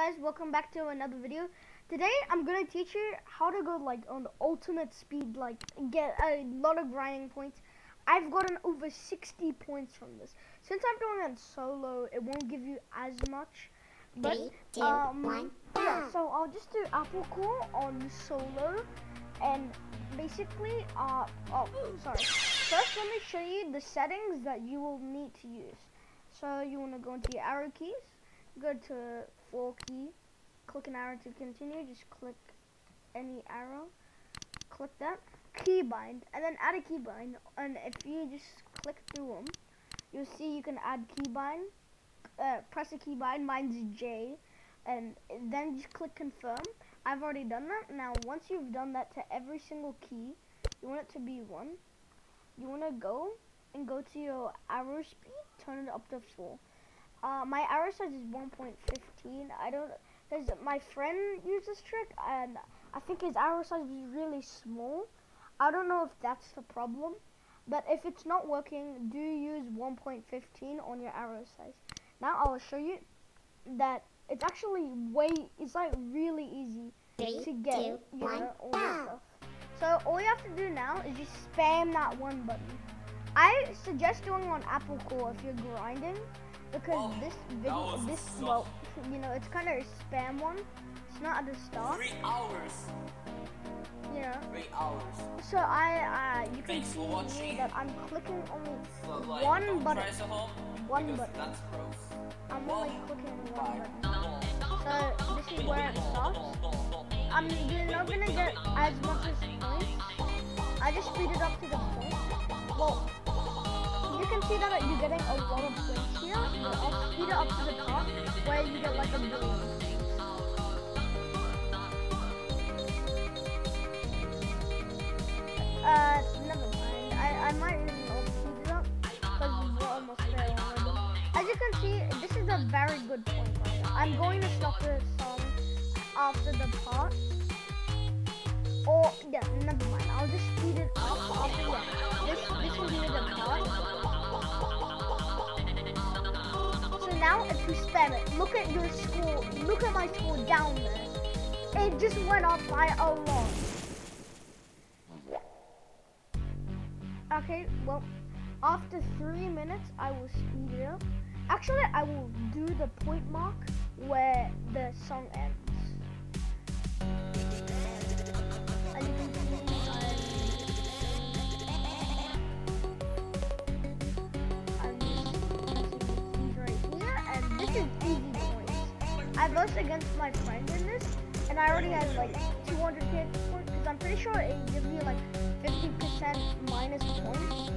guys welcome back to another video. Today i'm gonna teach you how to go like on ultimate speed like get a lot of grinding points. I've gotten over 60 points from this. Since i'm doing it solo it won't give you as much but Three, two, um one, yeah so i'll just do apple core on solo and basically uh oh sorry. First let me show you the settings that you will need to use. So you want to go into your arrow keys go to 4 key, click an arrow to continue, just click any arrow, click that, keybind, and then add a keybind, and if you just click through them, you'll see you can add keybind, uh, press a keybind, mine's J, and then just click confirm. I've already done that. Now, once you've done that to every single key, you want it to be 1, you want to go and go to your arrow speed, turn it up to 4. Uh, my arrow size is 1.15. I don't, because my friend used this trick, and I think his arrow size was really small. I don't know if that's the problem, but if it's not working, do use 1.15 on your arrow size. Now I'll show you that it's actually way, it's like really easy Three, to get, two, you one, know, all this stuff. So all you have to do now is just spam that one button. I suggest doing on Apple Core if you're grinding, because Oh, this video, this so- well, you know, it's kind of a spam one. It's not at the start, Three hours. you know. Three hours. So I, uh, you can Thanks see for watching. that I'm clicking only So like, one button. press a home One button. That's gross. I'm only clicking one button. So this is where it starts. I'm you're not gonna get as much as points. I just speed it up to the point. Well, can see that you're getting a lot of points here. I'll speed it up to the top where you get like a billion. Uh, never mind. I, I might even speed it up because we're almost. As you can see, this is a very good point. I'm going to stop the song after the part. Or, yeah, never mind. I'll just speed it up after, yeah. This, this will be the part. Now, if you spam it, look at your score. Look at my score down there. It just went up by a lot. Okay, well, after three minutes, I will speed it up. Actually, I will do the point mark where the song ends. This is easy points. I lost against my friend in this, and I already had like 200k points because I'm pretty sure it gives you like 50% minus points.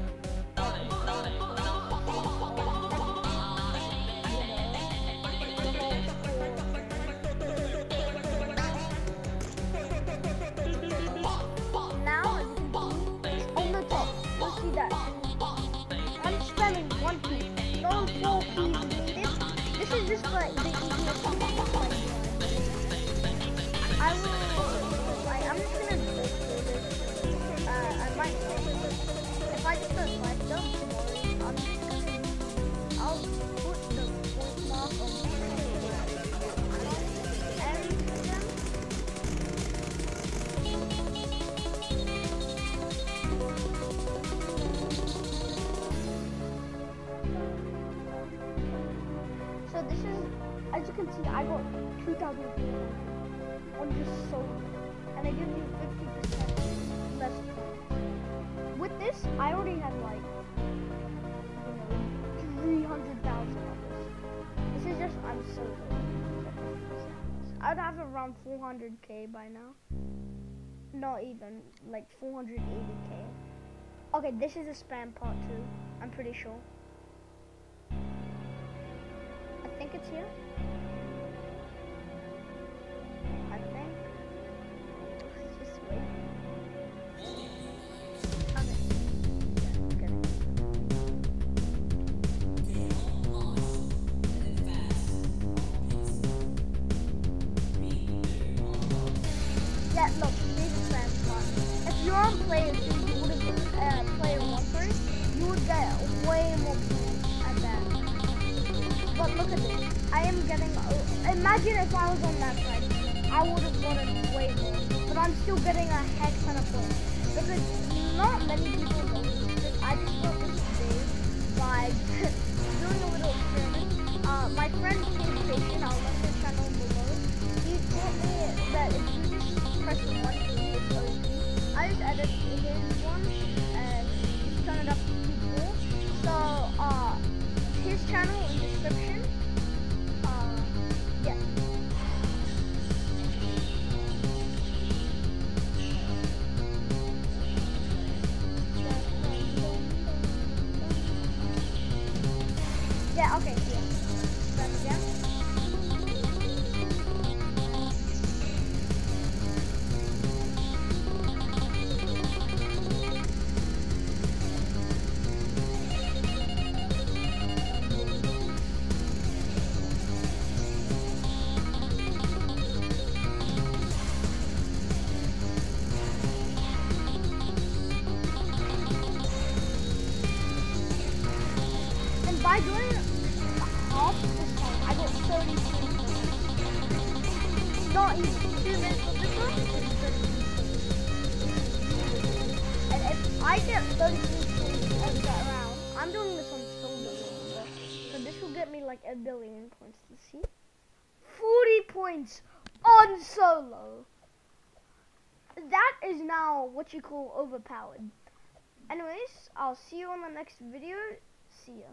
As you can see, I got 2,400 on just solo, and it gives you 50% less. With this, I already had like, you know, 300,000 on this. This is just, I'm so good. I'd have around 400k by now. Not even, like 480k. Okay, this is a spam part two, I'm pretty sure. Think it's here. I think. Just wait. Okay. Yeah, get. Yeah, look, is spam. If you're on player look at this. I am getting imagine if I was on that side, I would have gotten way more. But I'm still getting a heck ton of points. Because not many people know this. I just got this today by doing a little experiment. Uh, my friend channel in description. Uh, yeah. Yeah, okay, yeah. I get 33 points every round, I'm doing this on solo. So this will get me like a billion points to see. 40 points on solo. That is now what you call overpowered. Anyways, I'll see you on the next video. See ya.